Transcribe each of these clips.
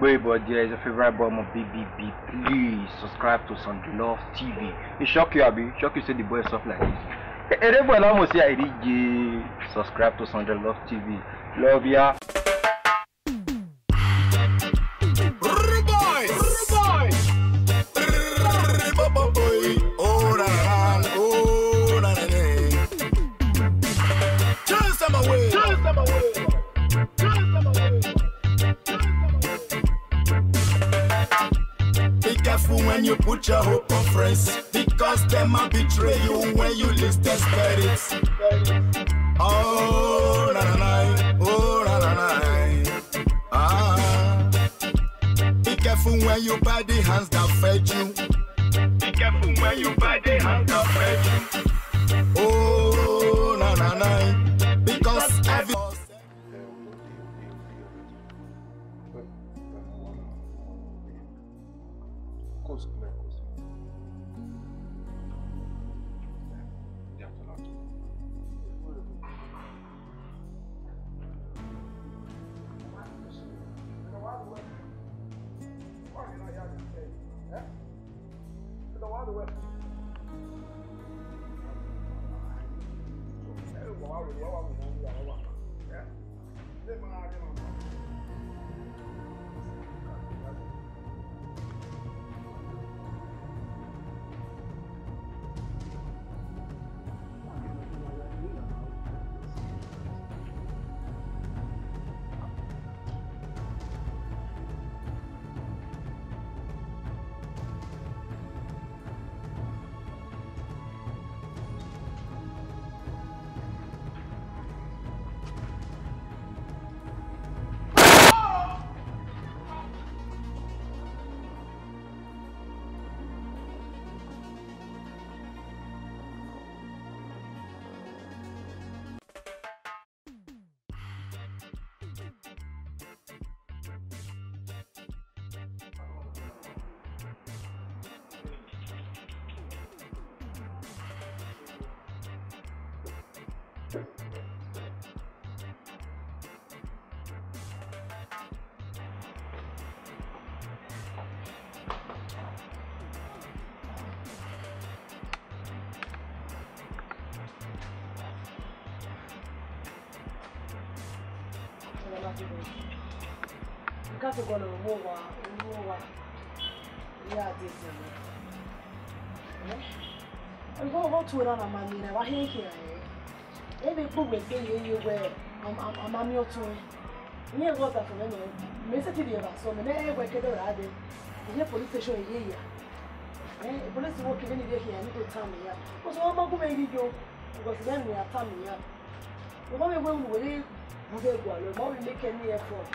boy, dear, is your favorite boy, my BBB. Please subscribe to Sunday Love TV. It shock you, Abi. Shock you say the boy stuff like this. Erebo, eh, eh, now must say I did. Subscribe to Sunday Love TV. Love ya. your hope of friends because them a betray you when you least expect it. Oh na na na, oh na na na. Ah, be careful when you buy the hands that fed you. Be careful when you buy the hands that fed you. low, I was nke asịkwala ome ụwa ome ụwa ihe a dị ezi ebe ọ tụrụ na amamihe wa ihe nke ebe ikpugbe ke yi eyi egwe amami otu ihe ego ọta fere nye mese ti bịara so mene egwe kedere adị ihe polis steshọn ihe ya polisi nwoke ndị na-ehi ya ndị tam ya otu ọmagwụ m ehighị ụgọsi ya nwe ya tam ya ụgbọ m egwe m were I beg you, I won't make any effort.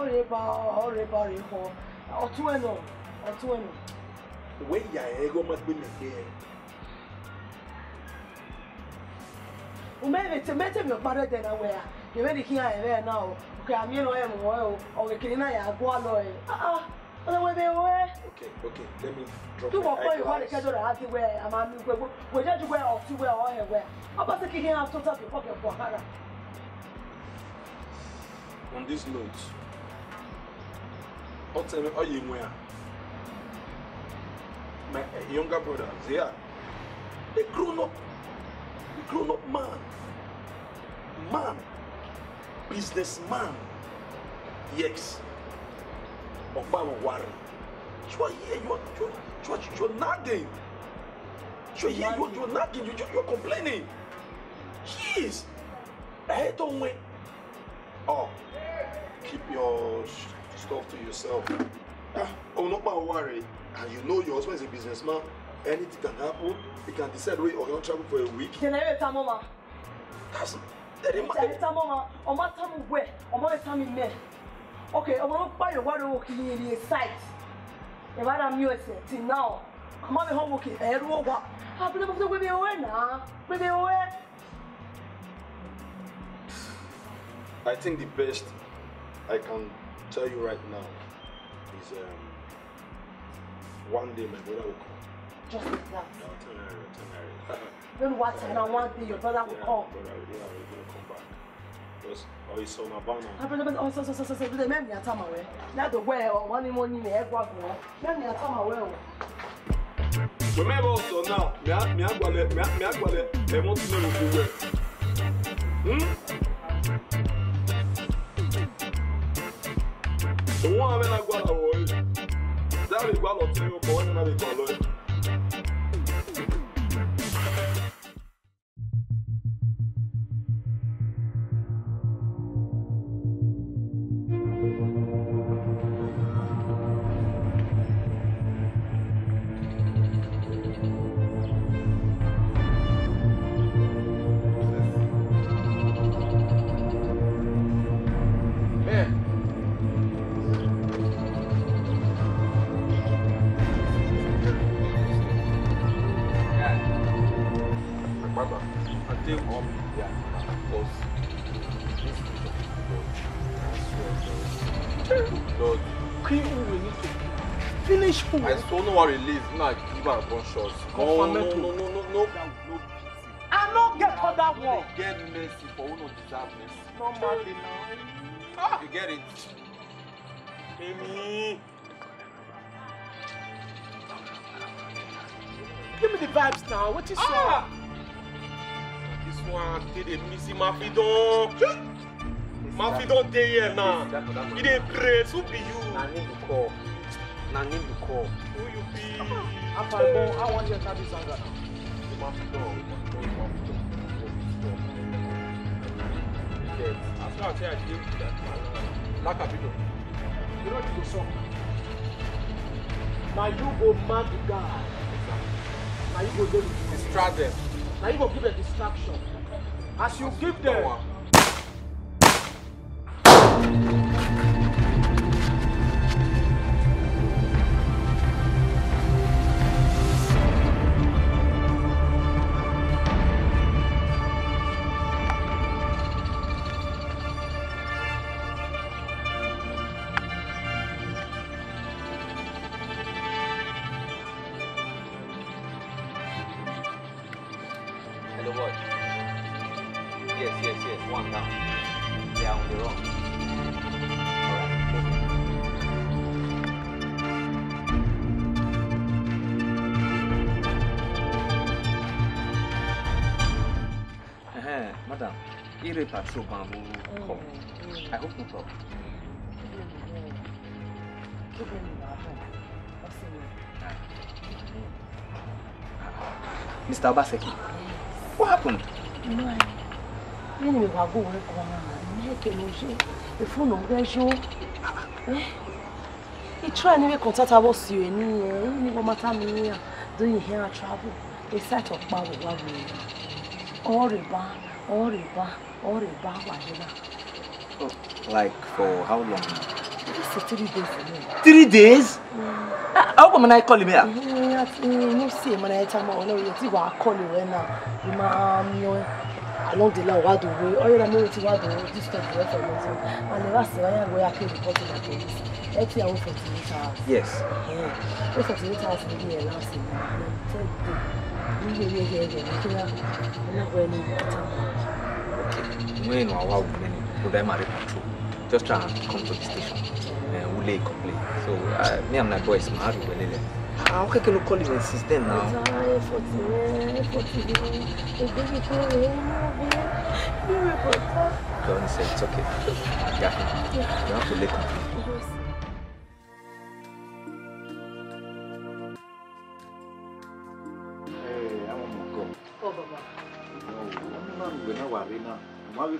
ọ̀rẹ́ bá ọ̀rẹ́ bá rẹ̀ kọ ọtún ẹ̀ náà ọtún ẹ̀ náà. ìwé ìyá ẹ̀ ẹ̀rọ máa gbé mẹ́gbẹ́ ẹ̀. umete mete mi ọ̀pá dẹ́dẹ̀ náà wẹ̀yà yẹ̀mẹ́ni kí n yà ẹ̀rẹ́ ẹ̀ náà o kò yà mí ẹ̀ náà ẹ̀ mọ̀ ẹ̀ o ọ̀rẹ́ kìnínní náà yà á gbọ́ Eh? Okay, okay, let me drop Do my eyeglass. Do what you Where? to that happy wear, I'm a new wear. We just Where? off to Where? all Where? wear. I'm about to kick him out total before your Bahara. On this note, I'll tell you all you Where? My eh, younger brother, Zia, a grown up, a grown up man, man, businessman, yes. Ogbawo Wari. You are here, you are, you are, you are, you are nagging. You are here, you are, you are nagging, you, you, you are complaining. Jeez. I hate on Oh, keep your stuff to yourself. Ah, Ogbawo Wari, and you know your husband is a businessman. Anything can happen. He can decide where you're going to travel for a week. Then I will tell Mama. That's... That didn't matter. Tell Mama. Oma tell me where. Oma will tell okay ọmọ mi pààyàn wá lówó kí ni èrè site ìbára mi ọ̀sẹ̀ ti náà àmọ́ mi hàn wò kí ẹ̀rú ó wà àbúrò mo fi pé mi ò wẹ̀ náà pé mi ò I think the best I can tell you right now is um, one day my brother will come. Just like that. No, tell her, tell her. Then what? And one day your brother will yeah, come. Brother, yeah, he's gonna come back because ọyọ sọ ma bá wọn. abẹ́lẹ́bẹ́ ọ sọ sọ sọ sọ ìdílé mẹ́rin àtàmàwẹ́ ládùúgbò ẹ̀ ọ̀wọ́n ni mo ní ẹ̀ gbàgbọ́ mẹ́rin àtàmàwẹ́ o. Remember also now, me a me a gwale me a me a gwale e mo ti nero ko we. Hmm? Òun àmì náà gbàlà wọ̀nyí. Dáàbì gbàlọ̀ tí ó kọ̀ wọ́n ní náà lè gbàlọ́ yìí. I saw no one release. No, I give her a gunshot. No, no, no, no, no, no, no. I no get other one. You get mercy for who no deserve mercy. Normally ah! now. You get it. Amy. Give me the vibes now. What you saw? Ah. This one did a missy Mafidon. Mafidon dey here now. He dey pray, Who be you? I need to call na name you call. Who you be? After I I want you to this anger now. You must know. You must know. Yes. As long as I deal with that, lack of it. You know what you saw? Now you go mad the guy. Now you go there with Distract them. Now you go give a distraction. As you give them. lè bà tí o máa mú I hope no problem. Mr. Obaseki, what happened? No, I... You know, I go work on her. I can't see. The phone number is you. He try to contact with you. He never matter me here. Doing here travel. A sight of power. All the riba, all the riba. Oh, like for how long? For three days. Three days? Ah. How come I call him eh, here? Eh, eh, no, see, when I tell my owner, you call you right now. You um, know, along the line, what do we? Or oh, you know, what do we? This time, what do we? And the last time, I are going to report to the police. Actually, I went for 48 hours. Yes. Yeah. Went for 48 hours, maybe the last time. Third day. We were here, here, here. We were here, here when you are complaining, provide my control. Just try and come to the station. And eh, we lay complain. So uh, me and my boys, my happy well there. Ah, how can you call it and since then now? Don't say it's okay. Yeah. You have to lay complain.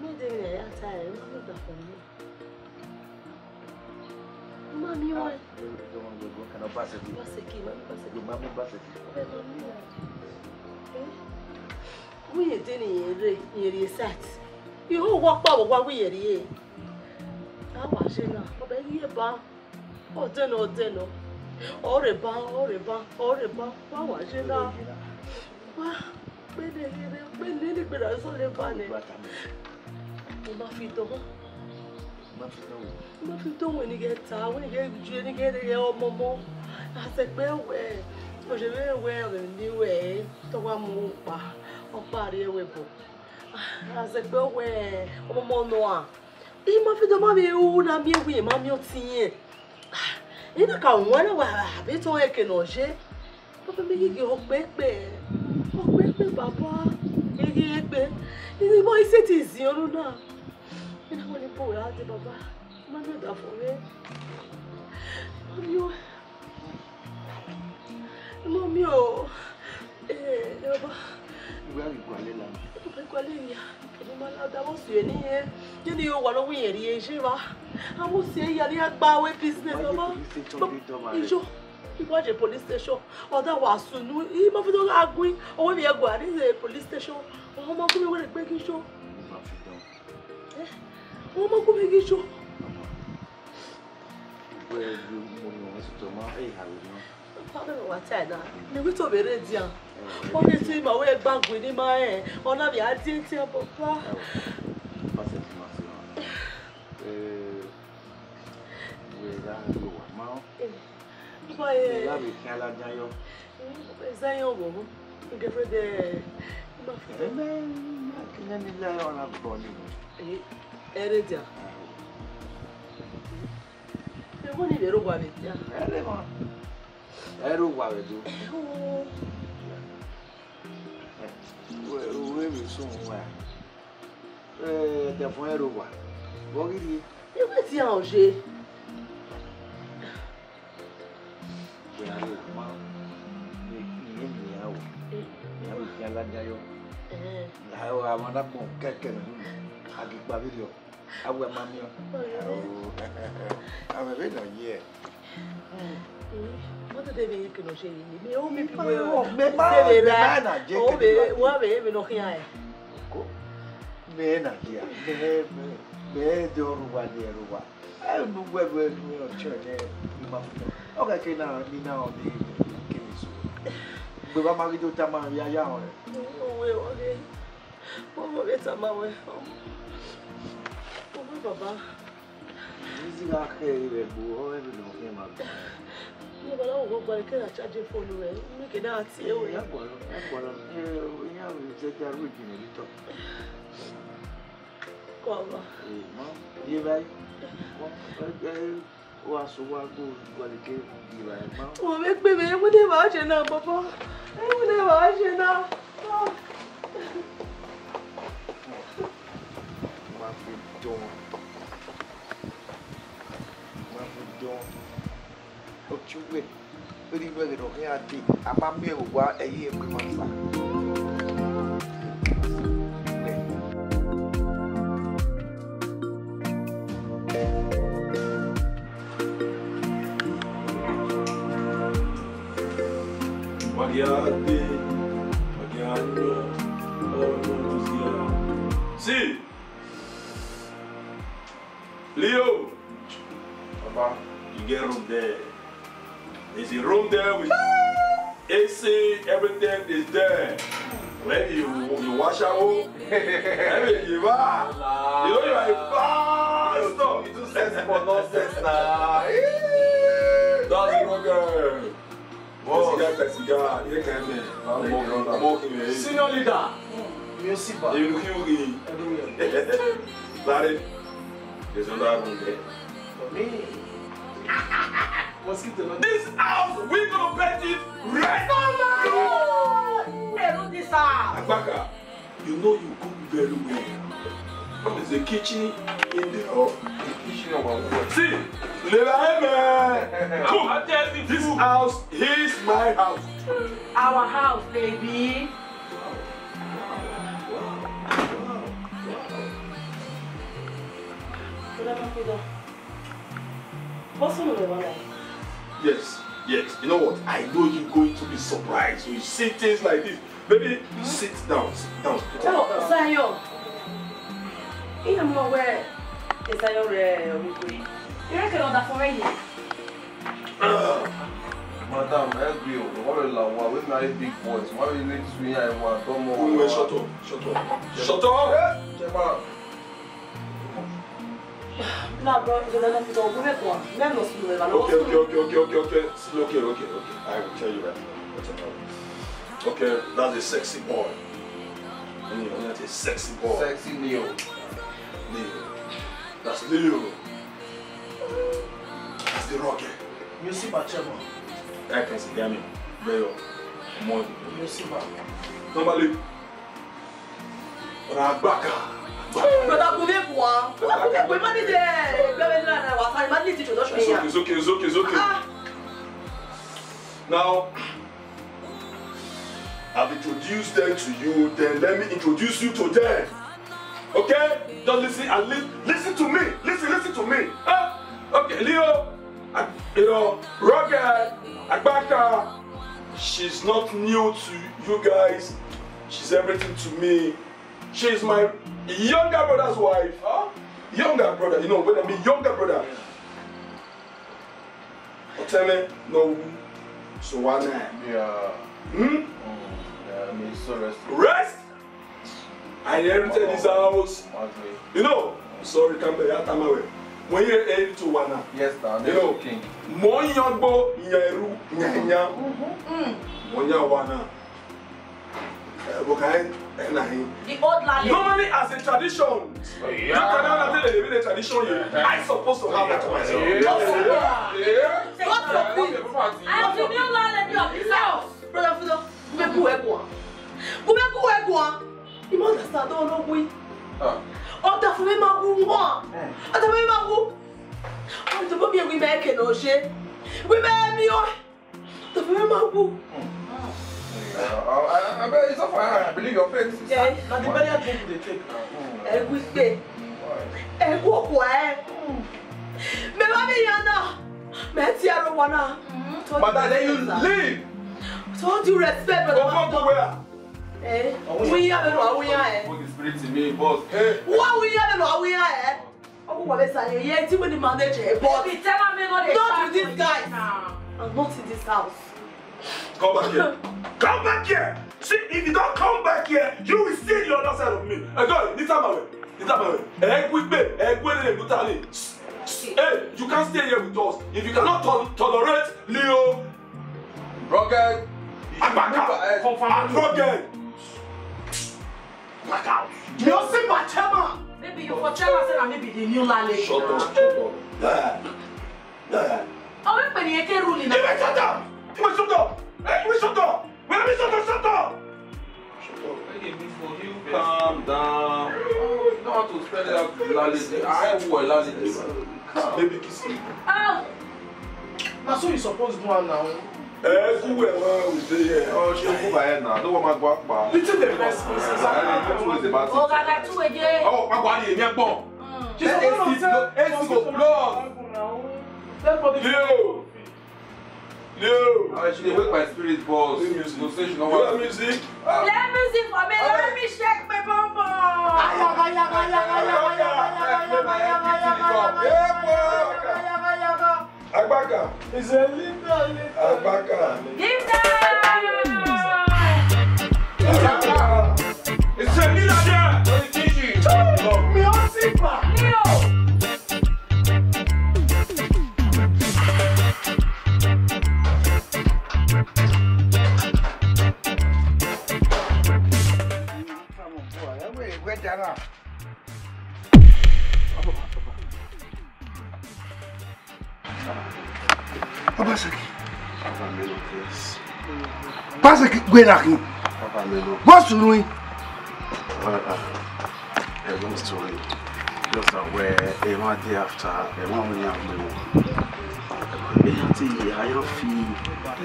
Midday at that time, look for me. Mami, you want? You want to go? Can I pass it? Pass it, mami, pass it. Mami, pass it. Wíyè dín ní èrè èrè sat. Ihò wọ́pọ̀ wọ́wọ́ wíyè rí e. Táwa ṣe náà, ọbẹ̀ yíyẹ bá ọ̀dẹ́nà ọ̀dẹ́nà. Ọ̀rẹ́ bá ọ̀rẹ́ bá ọ̀rẹ́ bá báwa ṣe náà. Wá pélé yẹrẹ pélé nígbèrè sọ́lé bá ní mo máa fi dánwò. má fi dánwò. má fi dánwò ẹnìkẹ́ ta àwọn ẹnìkẹ́ ju ẹnìkẹ́ ẹnìkẹ́ ọmọ mọ́ àtẹ̀pẹ́ wẹ̀ òṣèré ẹ̀wẹ̀ rẹ̀ níwẹ̀ tọ́wọ́ mú un pa ọ̀pá rẹ̀ ẹ̀wẹ̀ bọ̀ àtẹ̀pẹ́ wẹ̀ ọmọ mọ́ nù à. èyí má fi dánwò mi ewu na mi ewu yẹn má mi ọtí yẹn. èyí náà kà wọ́n náà wà àbí tán ẹ̀kẹ́ náà ṣe. bàbá mi yìí ọ̀pẹ́ pẹ̀ ọ̀pẹ́ pẹ̀ bàbá yìí ẹgbẹ́. 이 머리 세트 있어 여러나 이나 머리 보라 내 봐봐 만나 다 보래 아니요 mọ́míọ̀ ẹ ọba. ìwé àgbègbè alẹ́ la. ìwé àgbègbè alẹ́ ni ẹni máa lọ dáwọ́ sí ẹni yẹn yẹn ni wà lọ́wọ́ yẹn rí ẹṣẹ́ wa àwọn sì ẹ yàrá yà gba awẹ́ business ọba ìjọ ìwádìí police station ọ̀dà wàásù nù ìmọ̀fẹ́tọ́ agun owó mi yẹ gùn àdéhùn police station àwọn ọmọ kúmi wẹrẹ pé kí n ṣó. àwọn ọmọ kúmi kí n ṣó. bẹ́ẹ̀ ló mú mi wọ́n sì tọ́ máa ń ìhàwé náà. Pame wa tai na, mi wito bere dia. Pame tu ma we gbagwe ni ma e, ona bi adi ti e papa. Ba se ti ma se wa. Eh. We da lo wa ma. Ba e. La bi kan la jayo. Zayo wo. Ngefe de Ereja. Ewo ni lero gwa beti. Ere mo. Ero gwa beti. Ewo. Ewo we mi so wa. Eh, te fun ero gwa. Wo gidi. Ewo ti a o se. Wo ya ni ma. Ni ni ya o. Ya o ti ala dayo awo amadakpo kẹkẹ nínú agbègbè abidjan awo amamiọ awo amẹbẹ nà yí ẹ. Mọ́tò tẹ̀lé yìí kìlọ̀ ṣe yìí ni ó mi bí wọ́n bẹ̀rẹ̀ rẹ̀ ó bẹ̀rẹ̀ wọ́n bẹ̀rẹ̀ mi lọ́kìn ayẹ. Bẹ́ẹ̀ Nàìjíríà bẹ́ẹ̀ bẹ́ẹ̀ di ọrùwà di ẹrùwà ẹ̀ gbogbo ẹ̀ bẹ́ẹ̀ ni ọ̀ṣọ́ ẹ̀ ní ìmọ̀ ọ̀kẹ́kẹ́ náà ní náà ọ̀bẹ ìlú gbeba ma rijo ta ma ri aya ọ̀rẹ́. òwe ọ̀rẹ́ ọmọ rẹ ta ma wẹ ọmọ ọmọ bàbá. Bísí máa kẹ́ ẹ̀rí rẹ̀ bò ọ̀rẹ́ mi lọ fún ẹ̀ máa gbà. Ní ọba láwọn ògbó gba ìkẹ́rẹ́ àṣáájú fóònù rẹ̀ ní kìdá àti ẹ̀wẹ̀. Lápọ̀lọ́ lápọ̀lọ́ ẹ ìyá mi jẹ́ kí arúgbó ìjìnlẹ̀ lítọ̀. Kọ̀ ọ̀rọ̀. Èèmọ̀ yé báyìí wa so wa go gwale ke ira e ma o me pe me mo de ba o se na bobo e mo de ba o se na ma fi don ma fi don o chuwe ri gbe ro ke ati apa mi e wa our house. Our house, baby. Yes, yes. You know what? I know you're going to be surprised when you see things like this. Baby, hmm? sit down, sit down. Oh, Zion. I am not where Zion is. You're not going to for me. madam help me o wọn bẹ la wa wey marry big boys wọn bẹ lè tún yà ẹwọn àtọmọ. wọ́n wẹ̀ ṣọ́tọ̀ ṣọ́tọ̀ ṣọ́tọ̀. jẹ́pà. na bro njẹlẹ náà fi tọ ogun mẹkọ wa mẹrin lọ sílùú rẹ la lọ́wọ́ sílùú. okay okay okay okay okay okay okay okay i will tell you right now okay that's a sexy boy. Neo, that's a sexy boy. Sexy Neo. Neo. That's Neo. That's the rocket. You see my chairman. That is Gami. Very more Musiba. Normally, Rabaka. Brother, come here, boy. Brother, come here. We manage it. We manage it. We manage it. It's okay. It's okay. It's okay. Ah. Now, I've introduced them to you. Then let me introduce you to them. Okay? Just listen and li listen to me. Listen, listen to me. Huh? Okay, Leo you know, Roger Agbaka, she's not new to you guys. She's everything to me. She's my younger brother's wife. Huh? Younger brother, you know, when I mean younger brother. Oteme, no, so one Yeah. Hmm? Oh, yeah, may so rest. Rest? I inherited this house. You know, sorry, I'm away mo yẹ ẹni tó wà náà. yes na ọdẹ yóò king. mo ń yan gbó yan ẹrú yan yan mo ń yan wà náà. Bukai The old lady. Normally as a tradition, you you cannot tell the the tradition you yeah. Uh-huh. I supposed to have that myself. Yeah. Yeah. Yeah. What for me? I am the new lady. of this house. Brother Fido. Fudo, Kubeku Egwa. Kubeku Egwa. You must understand, don't know we ọtafụmemagwụ nwa ọtafụmemagwụ ọtafụmemagwụ egwu ime eke na oche wimemi o ọtafụmemagwụ I bet it's off I believe your face. Yeah, now the better drink they take now. Egwu ikpe. Egwu ọkwa ẹ. Mẹ́wàá mi yan náà. Mẹ́tí ẹ̀rọ wọn náà. Madam, then you leave. So what you respect? Go, wuya bɛ nɔ awuya yɛ eh. eh. wa wuya bɛ nɔ awuya yɛ ɔkò eh. wà bɛ sa yɛ yɛ ti wo ni maa n'ekyɛ yɛ bɔ not with these guys and not in this house. come back here come back here see if you don come back here you will see the other side of me ẹjọ nita mawe nita mawe ẹgbẹ gbẹ ẹgbẹ lè nuta le hey you can stay here with us if you cannot tolerate leo. rugged agbaka blackout. You see my chairman. Maybe you for chairman say that maybe the new landlady. Shut up, shut up. Yeah. Yeah. I Oh, we penny eke ruling. You will shut up. You will shut up. Hey, you will shut up. Where are we shut up? Shut up. Shut up. Hey, calm down. You don't want to spread that landlady. I will landlady. Baby, kiss me. Oh. Now, so you supposed to do now. Eh? Everywhere where we stay here. Oh, she move ahead now. No one might go back. Little the best places. Oh, God, I too again. Oh, my God, you're not born. She's a woman. Let's go. Blood. Yo. Yo. I should wake my spirit balls. Play music. Play music. Play music for me. Let me shake my bum bum. Ayaga, ayaga, ayaga, ayaga, ayaga, ayaga, ayaga, ayaga, ayaga, ayaga, ayaga, ayaga, ayaga, ayaga, ayaga, Abaka, It's a Linda, Linda. Agbaka. Linda! It's a little, there. What did you do? Me on sick, man. se gwera kin papa mi lo bo ah, ah, just where ẹ máa after ẹ máa wọn ni àgbẹ̀ wọn èyí tí ayọ́ fi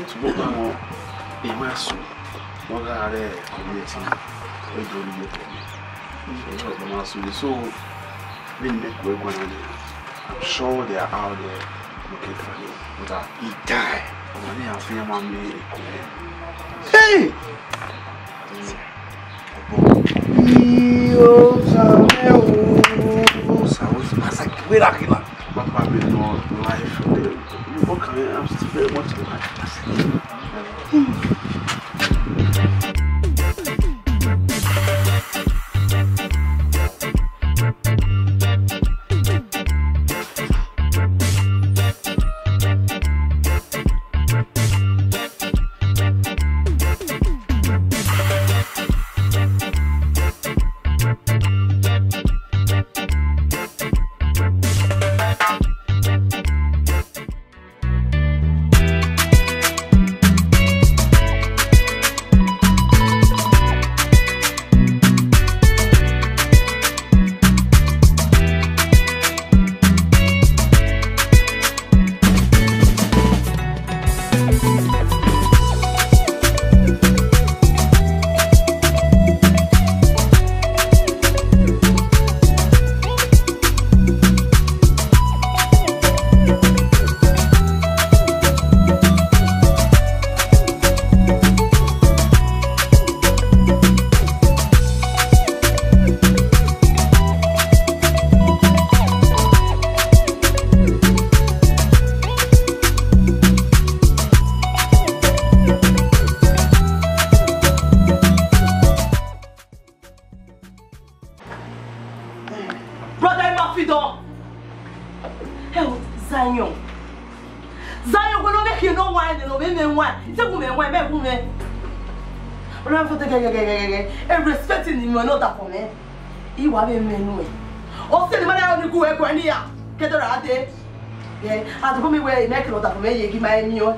túbọ̀ bá wọn èyí máa sùn wọn lára rẹ̀ community I'm sure they are out there looking for him but he died. Mami afinya mami ekule. Hey! Iyo samewu. Sawo masa kwera kila. Papa be no life. What can I am still very much alive. ẹni ọ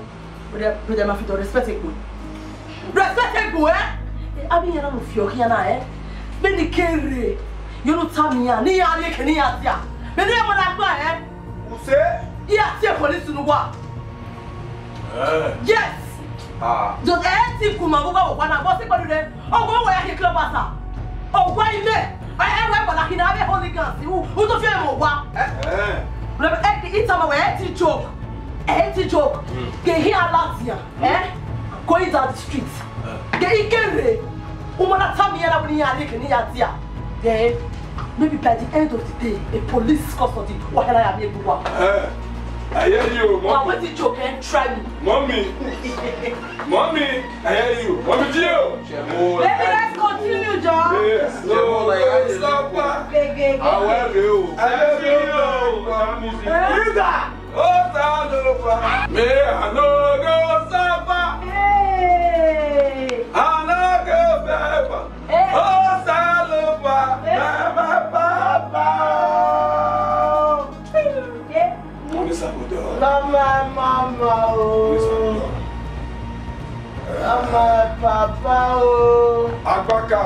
bó dẹ máa fi tọ respect egbò respect egbò ẹ abiyan náà fi ọkẹ náà ẹ bẹ́ẹ̀ ni kéèrè yóò ta mi yàn níyà ayé kẹ níyà àti à bẹ́ẹ̀ ni ẹ mọ náà gbà ẹ. kùsẹ́. yíyà tí ẹ kọ́ni sunu wa. yes. jọ̀dọ̀ ẹ ti kùn mọ̀ gbogbo àwọn ọ̀gbọ́n àbọ̀ sí pẹ̀lú rẹ ọgbọ́n wọ̀ ya kí kílọ̀ bàtà ọgbọ́n ilé ẹ ẹ wọ ẹ bọ̀dà kí ni abẹ́ holy gans ìwú ó tó fi ẹ̀ mọ̀ wá. ẹ ẹ ìtàn wẹ̀ ẹ ti joke anti joke ke hi alatia eh going down the street ke eh. ikere umona tami era buni ya reke ni ya eh maybe by the end of the day a police custody wahala ya mebu wa I hear you, mommy. Now, what did you can try me? Mommy! mommy! I hear you. Mommy, Gio! me let's continue, John! Yes, no, like, stop! How are you! I love you! that? ó ta ló fa. mi ànágó sábà. ànágó bẹ́ẹ̀bà. ó ta ló fa. bẹ́ẹ̀bà bàbà. mo ní sàbòdò. lọ́mọ ẹ máa ma o. lọ́mọ ẹ bàbá o. agbáka.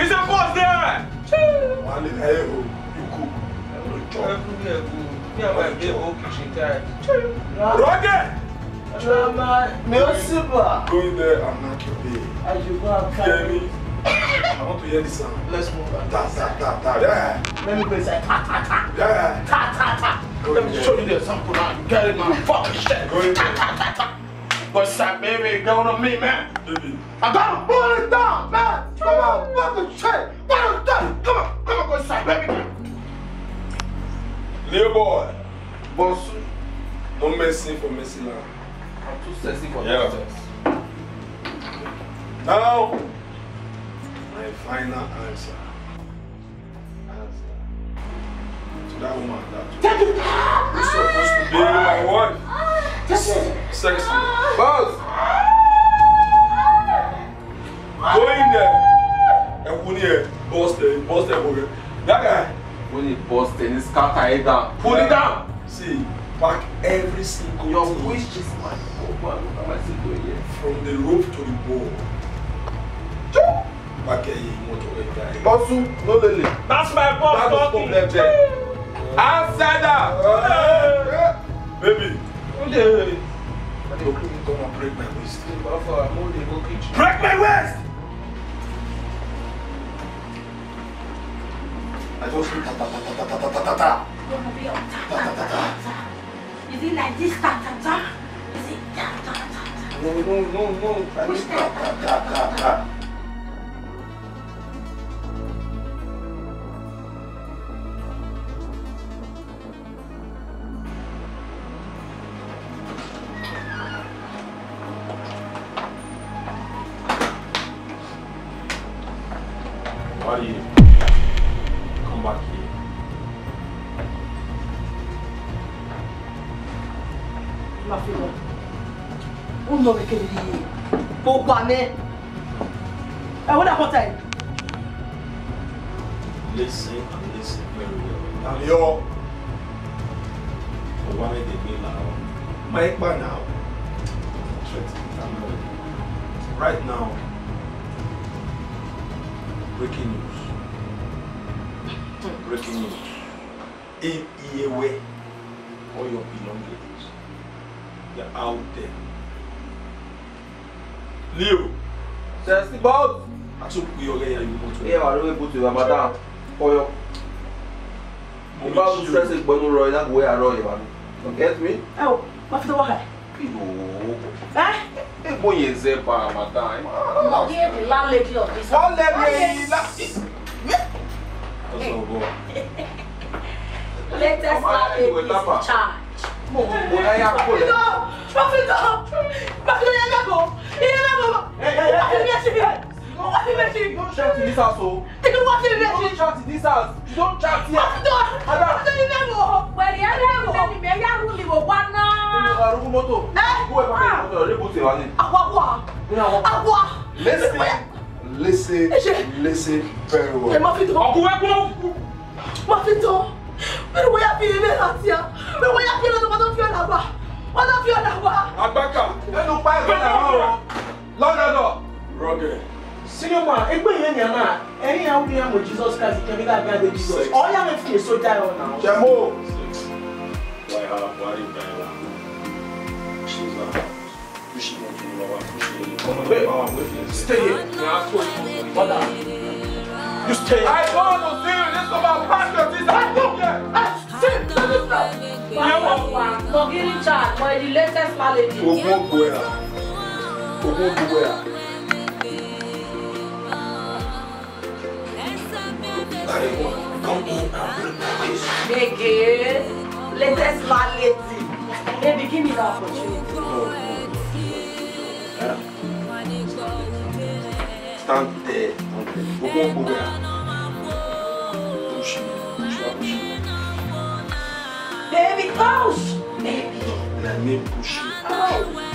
iṣẹ́ pọ̀ Roger! super. Go in there and knock your baby. As you go and carry me. I want to hear the sound. Let's move on. Ta ta ta ta. Yeah. Let me play say ta ta ta. Yeah. Ta ta ta. Go Let me there. show you the sample now. You get it, man. Fucking shit. Go in ta, there. Ta ta ta. What's up, baby? Going on me, man. Baby. I gotta pull it down, man. Come on, fucking shit. What you that? Come on, come on, go inside, baby. Little boy. Boss, don't mess it for messing now. I'm too sexy for yeah. that. Now, my final answer. Answer. To that woman that you are supposed to be my wife. This is sexy. Boss! Go in there. And when you bust them, bust That guy. when he burst and he scatter it down. Pull it down. See, pack every single Your thing. wish is my command. What am I still doing here? From the rope to the ball. Back here, you want die. Bosu, no lele. That's my boss That's talking. That's the problem there. Answer that. Uh, yeah. Baby. Break my waist. Break my waist! 我走，哒哒哒哒哒哒哒哒哒。我走，哒哒哒哒。你这男的，哒哒哒。你哒。你你你，男哒哒哒哒哒。我管呢。àárọ̀ yẹn wà mí you get me. ẹ o ma fi tọwọ ka ẹ. yoo e mo yẹ zẹ pa àmàtà ẹ ma lọ. you hear the landlady of this house. wọ́n lé mi èyí la. ó sọ bọ́. latest landlady is in charge. mo mo náyà kó lẹ. pàfitọ́ pàfitọ́ yẹn lẹ́kọ̀ọ́ yẹn lẹ́kọ̀ọ́ pàfitọ́ yẹn ṣe bí wọ́n fi bẹ́ẹ̀ ṣe. ṣé o ti ní sáso. Nothing you don't chat in this house. You don't chat here. I'm done. I'm done. You never go. Well, you never go. You never go. You never go. Na rugu moto. Eh? Go back to moto. Rebu te wani. Agua agua. Agua. Listen. Listen. Listen very well. Ẹ má fi tó. Ọkùnrin ẹ̀kọ́. Má fi tó. Bẹ́ẹ̀ni wọ́n yà fi ilé láti yà. Bẹ́ẹ̀ni wọ́n yà fi ilé lọ́dọ̀ fi ọ̀nà àgbà. Wọ́n lọ fi ọ̀nà àgbà. Àgbàkà. Ẹnu pa ẹ̀gbẹ́ náà lọ́dọ̀. Lọ́dọ̀ lọ. Rọ́gẹ̀ sinimá egbe yẹn ni àná ẹni àwọn ni àmọ jesus christ kẹmi náà bí adé jesus ọyá mi fi èso dá náà. jẹmo. stay here you stay here. i don't know say you listen about patriotism i don't care i say no no no. wàhálà wàhálà for giving charge Everybody want come in and break my Baby, give me the opportunity. No, no. Push Baby, push! Baby. Let me push you. Oh.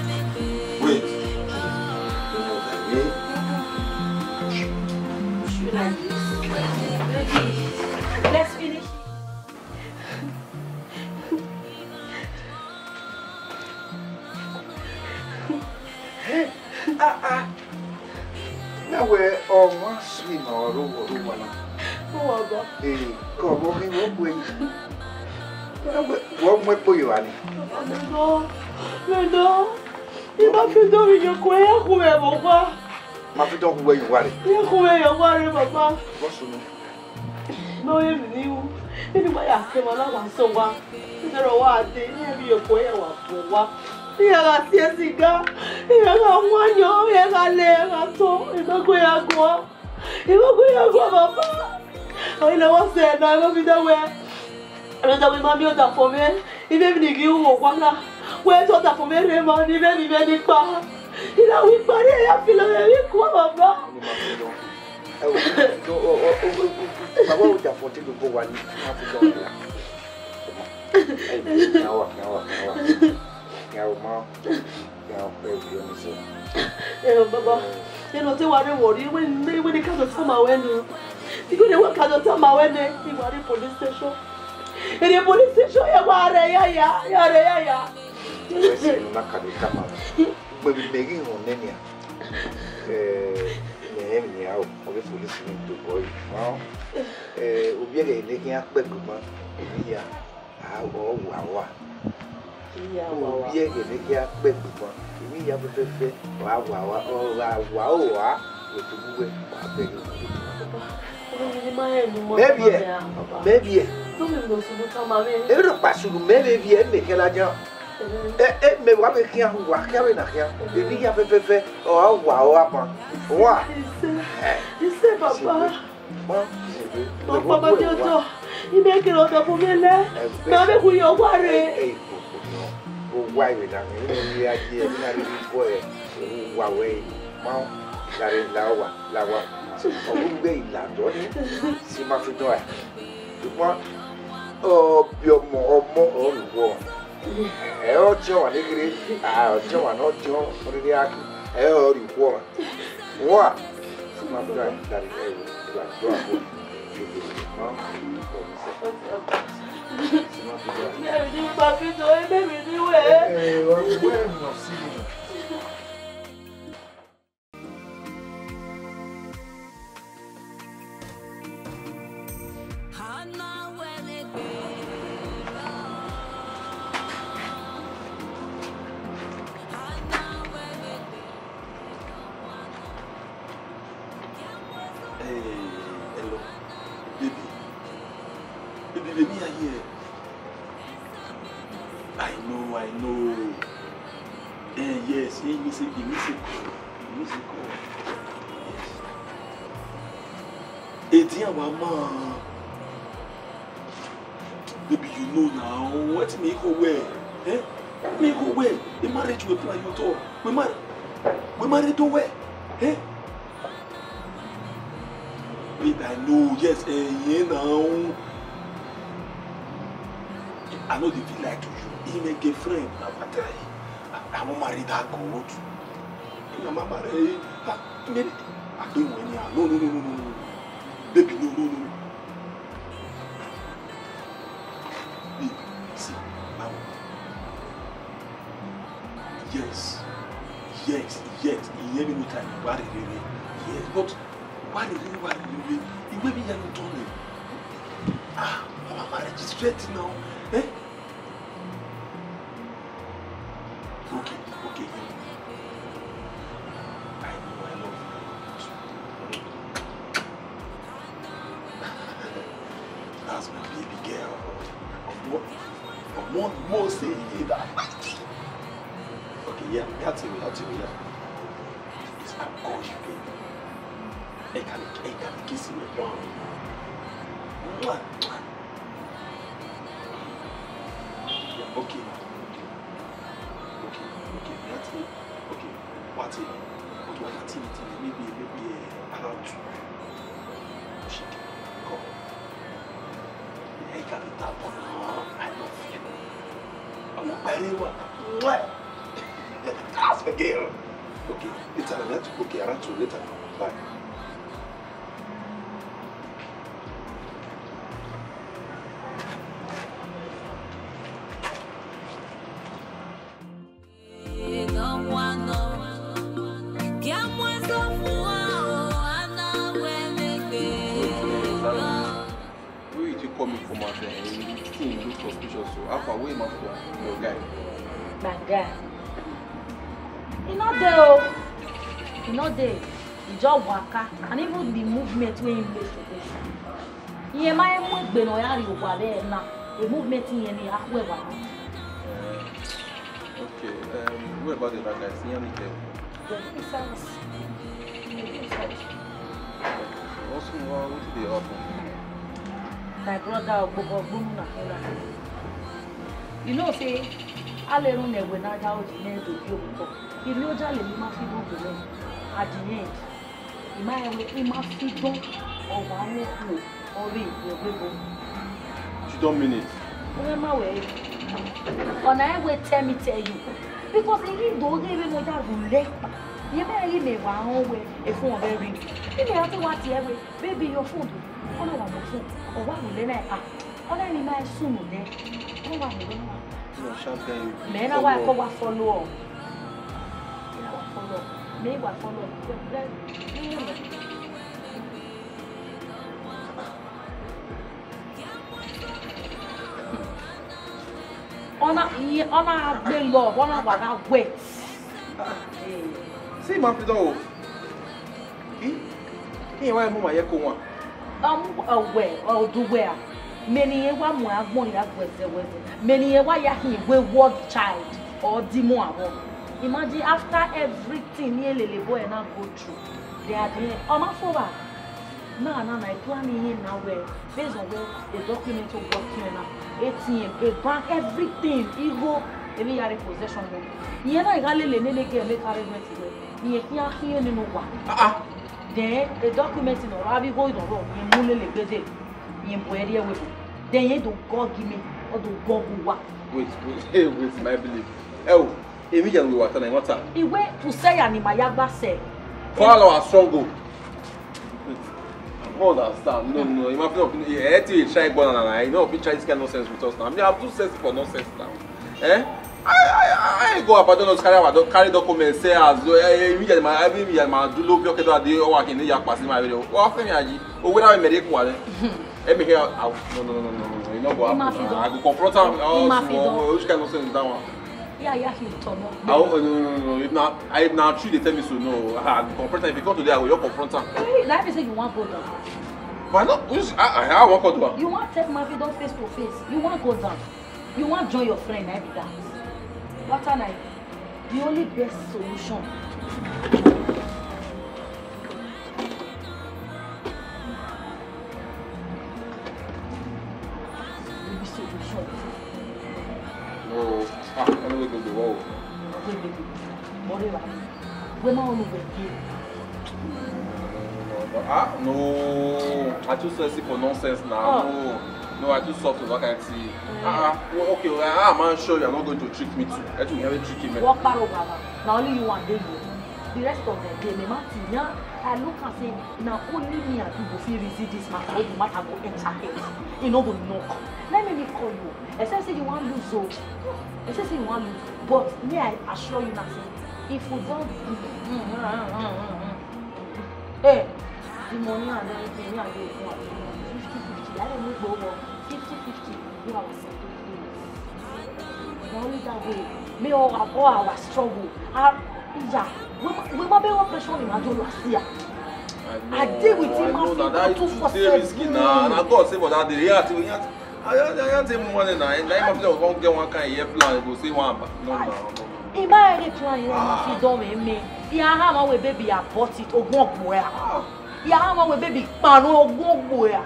Yeko yekuwe papa. Ma fi don kuwe yuware. Yekuwe yuware papa. Bọ́sùn mi. Lóye mi ní wú. Nínú báyà kẹ́mọ láwọn sọ wa. Nítorí ọwọ́ adé ní ẹbí Yeko ẹ̀wà fún wa. Ìyára sí ẹ sì ga. Ìyára mú ayọ̀. Ìyára lé ẹ̀ra tó. Ìgbẹ́gbẹ́ yàgò. Ìgbẹ́gbẹ́ yàgò papa. Àwọn ìnáwó sẹ̀ ẹ̀dá ẹ̀rọ fi dẹ́wẹ́. Ẹ̀rọ dàbí mami ọ̀dà fún mi. Ibẹ̀ mi nìkí wò wá náà. Wẹ́ẹ́ tó ọ̀dà fún mi rè mọ́ ní bẹ́ẹ̀ ni bẹ́ẹ̀ nípa ìlà òun parí ẹ̀yà fìlà ẹ̀rí kú bàbá. bàbá ò jà fún tí gbogbo wa ní àfúgbà ọ̀la yàwó yàwó yàwó yàwó mọ yàwó pé òbí omi sí. bàbá ẹnu tí wàá rí wọ̀rí wí ní kájọ tá màá wẹ́nu ìgbọ́n ní wọ́n kájọ tá màá wẹ́nu ìwà rí police station èdè police station yẹ wà rẹ̀ yáyà yà rẹ̀ yáyà. ìwé sí ìlú náà kàdé tá màá wẹ́nu bebimegi hone nea nyɛ nyinaa o ɔbɛ polisi ni dogɔ yi hɔn obi yɛ de ne akpɛ goma obi ya awɔ wawa obi yɛ de ne akpɛ goma obi ya fɛfɛɛfɛ wa wawa ɔwa wa o wa otu buwe wa bɛ yi. mɛbiɛ mɛbiɛ ebi do kpasuru mɛbiɛ ɛmɛ kɛla jɛ. Eh, eh, mɛ wa bɛ kia wa kia bɛ na kia mm. ebi ya fɛfɛɛfɛ ɔ awa ɔ ama wa. sise papa papa mi o tɔ i bɛ kele o tɛ fún mi lɛ mɛ a bɛ kun yɔ wa re. o wa yi na mi n'o ye a di yɛ n'a yi bɔ yɛ o wa wɛ yi ma lare la wa la wa olu bɛ yi la dɔɔni si ma fi dɔn ya ṣùgbọ́n ɔ bi ọmọ ọmọ ɔ lù wọ́n ɛyɛ ɔkyɛ wa negere aa ɔkyɛ wa na ɔkyɛ ɔdede aki ɛyɛ ɔri kuɔ ma wɔ a fuma do a dari ɛyɛ do a do a ko yogo ma ko mi sɛ. Yẹ́n mi ní mi ní wẹ̀. Ẹ ọ̀ wẹ́ẹ̀ mọ̀ sí àwa máa baby you know now what make you wear? eh make you wear? the marriage we plan you talk we marry we marry to wear. eh babe i know yes ẹyin eh, now i know the feel like to you he make a friend na matter he i wan marry that goat na my eh ah maybe i don't win ya ah, no no no no no. but why the you why you leave it wey be yẹnu tán ni ah our marriage is straight now eh okay okay i love you that's my baby girl ọmọ ọmọ mo ṣe iye da okay yeah yàtìwé yàtìwé yeah. it's my gosh baby. Okay. lè ẹ̀ka lè kí sí mi pọ̀ àwọn èèyàn. ok ok ok that's it ok wàtí ọdún wákàtí yìí ti lè níbi níbi ẹ̀ the girl ok it's an electric Okay. around two later. ari ubwale na a movement yeni akwe wano okay um what about the bad guys nyani ke also what would be up my brother Bobo Bumna you know say I ni ẹ̀wẹ̀ náà dáwọ́ jù ní ẹ̀dọ̀ bí òkùnkọ̀ ilé ọjà lè ní máa fi gbọ́n bẹ̀rẹ̀ adìyẹ ẹ̀dì ìmá ẹ̀wẹ̀ ní máa fi gbọ́n ọ̀wà lẹ́kùn ọ̀rẹ́ ìgbẹ̀wẹ̀ bọ̀ dominate. Remember where? On I will tell me tell you. Because if you don't give me that will let you may give me one way a phone very ring. You may have to watch every baby your phone. Oh no one will phone. Or what will then ah, I Oh then you might soon there. No one will know. Men are why I call follow up. Follow up. May I follow ọ na-agba ọ na-agba na wet sí máa fi dánwò kí kí yẹn wá mú a mẹni yẹn wá mú agbọn yà wẹsẹwẹsẹ mẹni yẹn wá yà imagine after everything ní èlèlè bọ ẹ náà go through they are there based on where a document of document atm a bank everything ego ebi yare possession rẹ ìyẹn náà ìka lè lè nílé kí ẹ make arrangement rẹ ìyẹn kí á kí ẹ nínú ah, ah. then the document in ọ̀rọ̀ abigo ìdọ̀rọ̀ ìyẹn mú lè lè gbẹ́dẹ̀ ìyẹn bọ̀ ẹ̀rí ẹ̀wẹ̀ bọ̀ then ìyẹn dùn gọ́ gimi ọdún gọ́ gùn wà. wait wait wait my belief Oh, immediately what's jẹ̀ ń lo To say ìwọ́n ta. my tùsẹ́yà ni màyá gbà sẹ̀. fún don't understand. No, no, eh, you might not. Yeah, till you try born and I know if you try this kind of nonsense with us now. I mean, I'm too sensitive for nonsense now. Eh? I, I, I go abandon us carry our carry documents say as eh mi je ma abi mi ma du lo bi o kedo ade o wa kini ya pass ma video. O fe mi aji. O we na me re ku wa le. E mi here out. No, no, no, no, no. You know go. I go confront oh, am. Oh, which kind of nonsense is that one? Yeah, yeah, he turn Oh, no, no, no, no. If now, if now, three, they tell me so, no. I confront her. If you come today, I will just confront her. Like I say, you want go down. Why not? I, I, I want go down. You want take my video face to face. You want go down. You want join your friend, I be that. What are I? The only best solution realize we're not all over again. Ah, no. I too thirsty for nonsense now. Oh. No. I too soft to work at tea. Ah, well, okay, well, I'm sure you're not going to trick me too. I think you're tricking me. Walk back over. Now only you and they The rest of them, they my not Now, I look and say, now only me and you will see reason this matter. All the matter go enter head. You know, go knock. Let me call you. Except say you want lose, oh. Except say you want lose. But may I assure you, nothing. If we don't, hey, the money and everything, yeah, you go fifty fifty. I don't need go over fifty fifty. You are settled. Only that way, may all our, all our struggle, our yeah, we we must be one pressure in Ajo last year. I deal with him as he go to for save me. Na God save for that day. Yeah, till yeah, I yeah, till morning na. Like my friend, come get one kind of year plan. Go see one, no, no, no. He my head, you want to see don't make me. Yeah, I'm away, baby. I bought it. Oh, go He Yeah, my way, baby. Man, oh, go boy.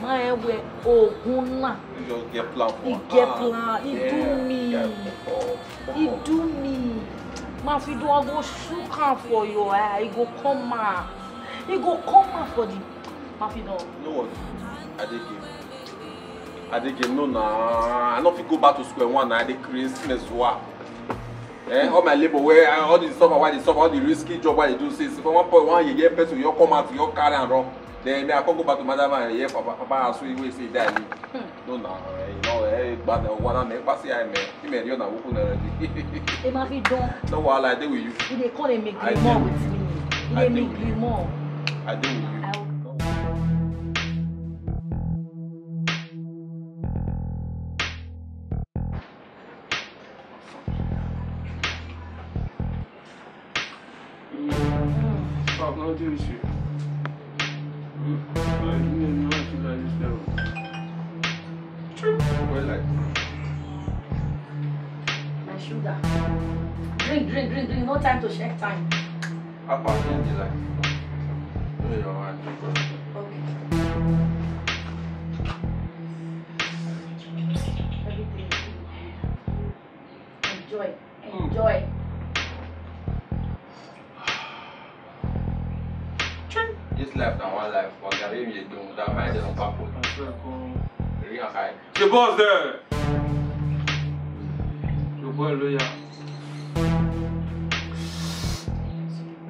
My way, oh, go na. You get plan. He get plan. He do me. He do me. My feet do I go shook him for you. He ah, go come out. You go come out for the. My feet do. No what? I did give. I did give no na. I no fit go back to square one. I did Christmas Wow eh, all my labour wey uh, all the suffer why they suffer all the risky job why they do since for one point one yeye person you come out you carry am run then me i come go back to madam and hear papa papa asu iwe say die me no na gba na wa na me pasi ayi me if me rio na wuku na ready. e ma fi dun. no wahala i dey with you. you dey call dey make more with me you make more. i dey with you. this to know this though. My sugar. Drink, drink, drink, drink. No time to check time. I pass in the like. You know, I think. boss there. Your boy lawyer.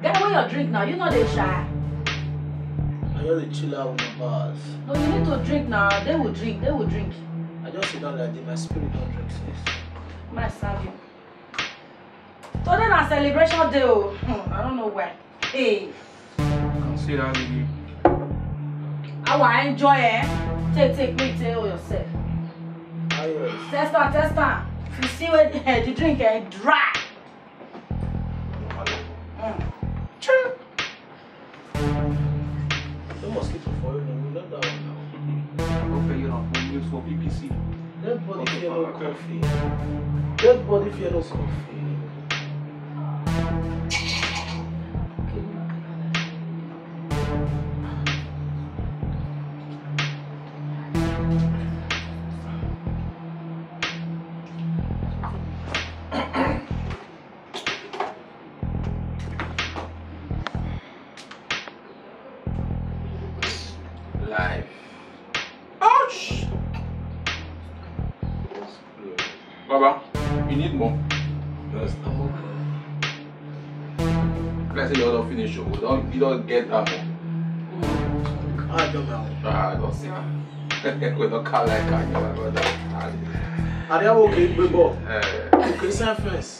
Get away your drink now. You know they shy. I just chill out with my bars. No, you need to drink now. They will drink. They will drink. I just sit down like this. My spirit don't drink since. My serve you. Today na celebration day o. Hmm, I don't know where. Hey. Consider me. I will enjoy eh. Take take me take all yourself. Tester, tester. You see what uh, the drink is uh, eh, dry. Mm. mosquito for you, that one now. I go pay you now for news for BBC. Dead body fear no coffee. Dead body fear no coffee. get that one. Ah, I don't know. Ah, I don't see. We don't call like that. I don't know. Are they okay, people? Eh. Christian friends.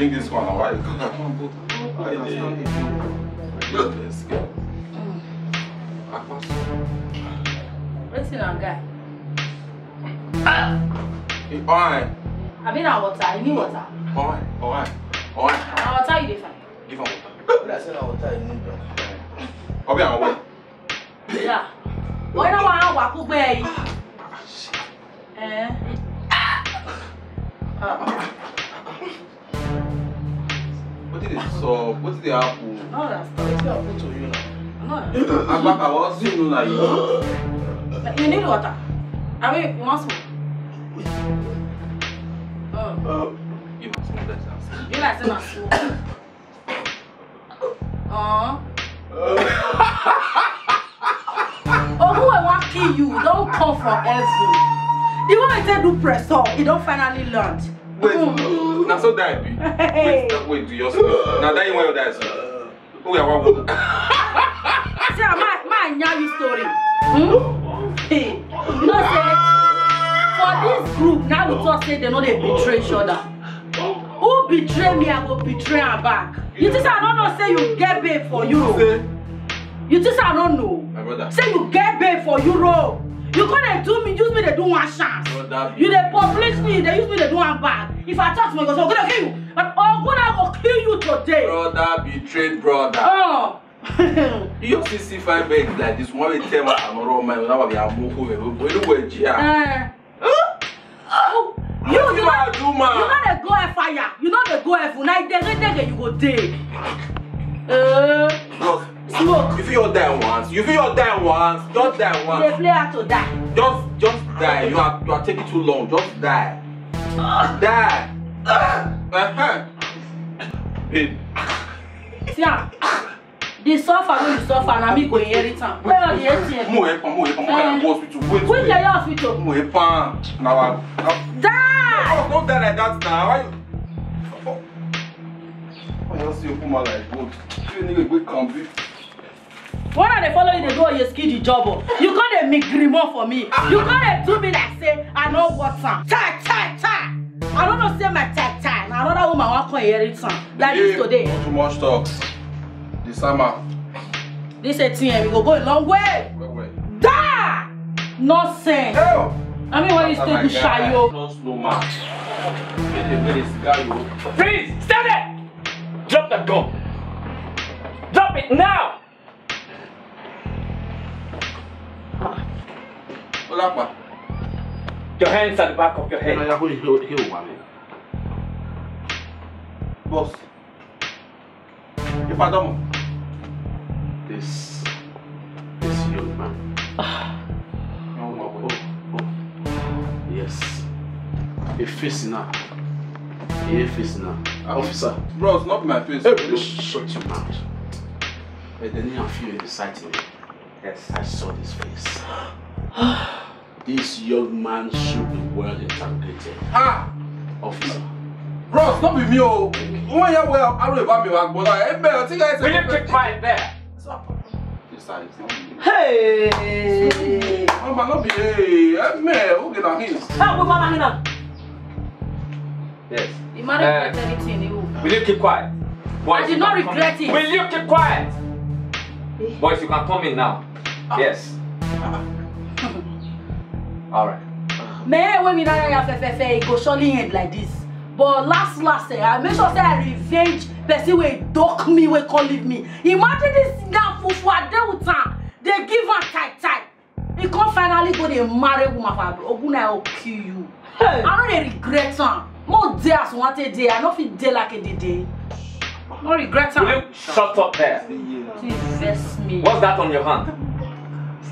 drink this one. Why? Let's go. What's in our guy? Alright. I mean, our water. You need water. Alright, alright, alright. Our water, you dey fine. Give him water. That's in our water. You need water. Obi, our way. Yeah. Why not? Why not? Why not? Why Eh. Ah. ah wetin dey sup wetin dey happen. i no understand wetin happen to you na. agbaka i wan you you. need water abi you wan smoke. you must smoke you like say na smoke. ogun wey wan kill you don come from heaven the one wey take do press up e don finally land wait now so die be wait wait do your son Now die when you die so who ya one? go. see am ma yarn you story hmm? hey, you know say for this group now we talk say they no dey betray each other who betray me i go betray her back you just say i no know say you get babe for euro you just say i no know say you get babe for euro you come and do me use me they do one chance oh, you they publish me they use me they do one bag if i touch my I'm gonna kill you but oguna go kill you today. brother betrayed brother. Oh. you see see fine bird like this one wey tell my amoro my onawa be amoko wey wey wey jia. you eh. oh. you no you no dey go air fire you know dey go air full na dege dege you go dey. Uh, eh. Smoke. You feel just die once. You feel just die once. Just die once. They play out to die. Just just die. You are you are taking too long. Just die. Uh, die. Uh, uh-huh. Babe. See am. Ah, the suffer wey you suffer na me go inherit am. Where are the ATM? Mo help am, mo help am, mo carry am go hospital. Wait. Which area hospital? Mo help am. Na Die! Oh, don't die like that now. Why you? Why you put my life? What? You need a good be. What are they following? Oh. you dey do oye skidi job you can't dey make grimo for me you can't do me like say i know what am chai chai chai i don't know say my chai chai na my woman wan come inherit am like this today. too much talk This summer. this atm eh? we go go a long way. Well, well. da nonsense. Hey. Oh. I mean, why you stay with Shayo. Not no man. Oh. Please, stand there! Drop that gun! Drop it now! ọlọ́pàá. your hands at the back of your head. ọlọ́yà kò ní kí o wà mí. boss this this young man. Ah. Oh, oh, oh. yes a face now. Your face now. Ah. Officer. Bro, it's not my face. Hey, shut your mouth. But then you feel inciting me. Yes, I saw this face. this young man should be well interrogated. Ah! Officer. Bro, stop with me, oh. One year well, I don't know about me, but I ain't Think I Will you pick mine there? Stop. Hey! I'm oh, not be hey. I'm mad. Who get on his? Ah, we want him. Yes. Imagine uh, anything you. Will you keep quiet? Boys, I did not regret it. Will you keep quiet? Eh? Boys, you can come in now. Yes. All right. Man, when we now have it. go surely end like this. But last, last, eh, I make sure say I revenge person wey duck me, wey call leave me. Imagine this now fufu ade with am. They give am tight, tight. He can't finally go They marry woman for Oguna will kill you. Hey. I no dey regret am. More dey as one day, I no feel day like a day day. No regret am. Will you shut up there? You me. What's that on your hand?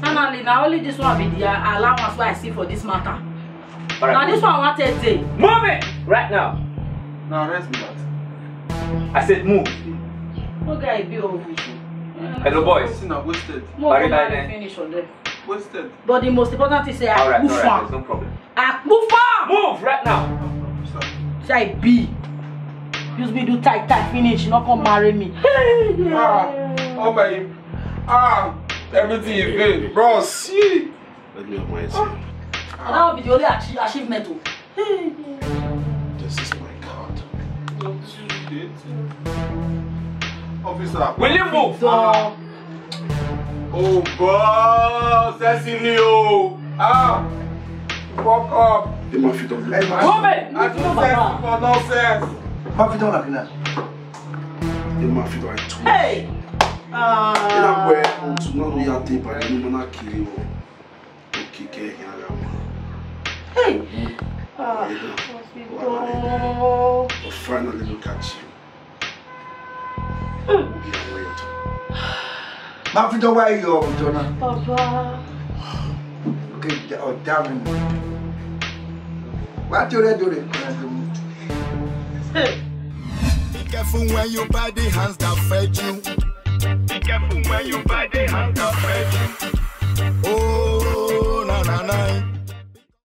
finally na only this one be the uh, allowance What i see for this matter right. na this one wan to dey. move it right now. Now rest be that. i said move. no guy be o. hello boys. na wasted. mo finish on them. wasted. but the most important thing say i move on. am. no problem. i move on. move right now. say B. use me do tight tight finish Not come marry me. ah ọmọ oh yìí ah everything is good bro see. let me have my seat. that will be the only achie achievement o. this is my card. officer. will you move. Ah. oh boss that's in you. ah fuck up. The mafia don't on like that. it. i don't sexy for nonsense. ma fit on like that. The mafia don't like too much. Hey. Era ué, o tsunami ia ter para ele, mano, aquilo. O que que é que era, mano? Ah, hospital. Oh, finally look at you. Be weird. Má fi dọ́wọ́ ẹ̀ yọ ọ̀jọ́ náà. Bàbá. Òkè ọ̀dà mi nù. Wá tí Careful when you buy the hands that fed you. Be careful when you buy the handcuff. Oh, na na na.